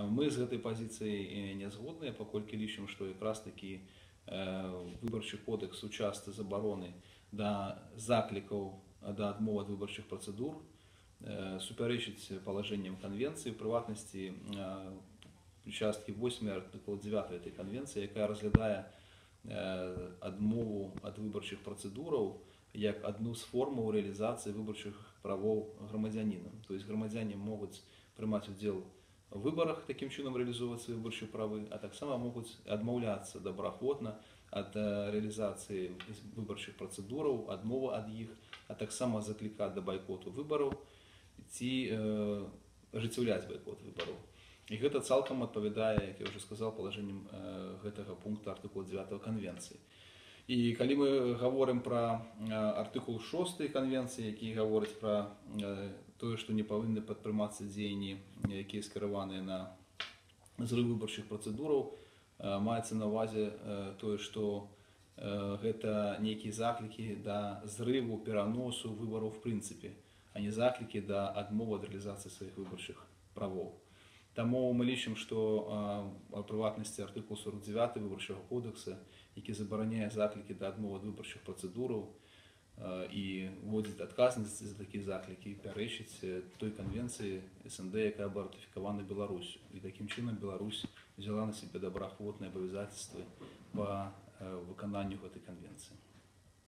А Мы з гэтай пазіцыяй не згодныя, паколькі лічым, што якраз такі выбарчы кодэкс у частцы забароны да заклікаў да адмовы ад выбарчых працэдур э, супярэчыць палажэнням канвенцыі, прыватнасці участкі 8 артыкул 9 этой канвенцыі, якая разглядае э, адмову ад выбарчых працэдураў як адну з формаў рэалізацыі выбарчых правоў грамадзянінам. То есть грамадзяне могуць прымаць удзел у выбарах такім чынам рэалізоўваць свае выбарчыя правы, а таксама могуць адмаўляцца добраахвотна ад рэалізацыі выбарчых працэдураў, адмова ад іх, а таксама заклікаць да байкоту выбараў ці э, ажыццяўляць байкот выбараў. І гэта цалкам адпавядае, як я ўжо сказаў палажэннем э, гэтага пункта артыкул 9 канвенцыі. І калі мы гаворым пра артыкул 6 канвенцыі, які гаворыць пра тое, што не павінны падтрымацца дзеянні, якія скіраваныя на зрыв выбарчых працэдураў, маецца на ўвазе тое, што гэта нейкія заклікі да зрыву пераносу выбараў в прынцыпе, а не заклікі да адмовы ад рэалізацыі сваіх выбарчых правоў. Таму мы лічым, што у прыватнасці артыкул 49 выбарчага кодекса, які забараняе заклікі да адмовы ад выбарчых працэдураў і вводзіць адказнасць за такія заклікі пярэчыць той канвенцыі СНД, якая была ратыфікавана Беларусю. І такім чынам Беларусь взяла на сябе добраахвотныя абавязацельствы па выкананню гэтай канвенцыі.